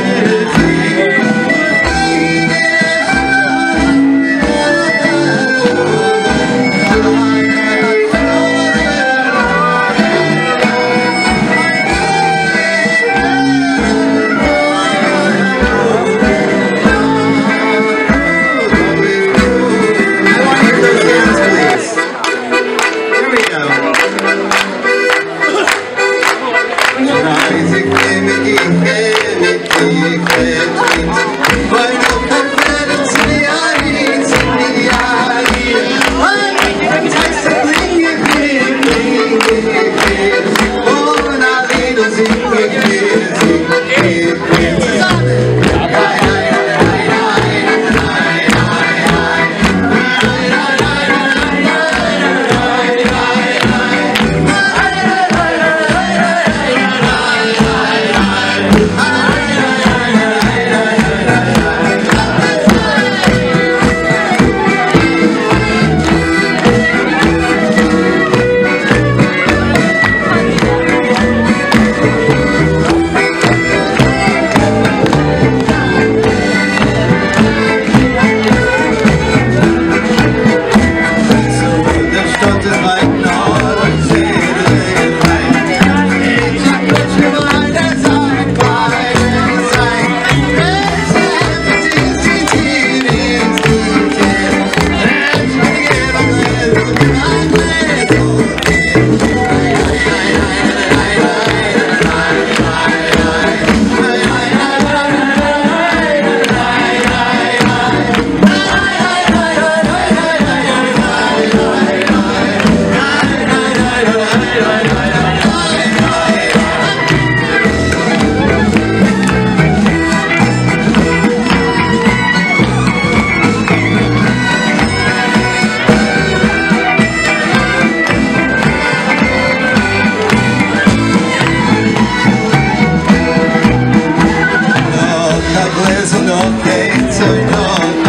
Amém. Sunday, turn on.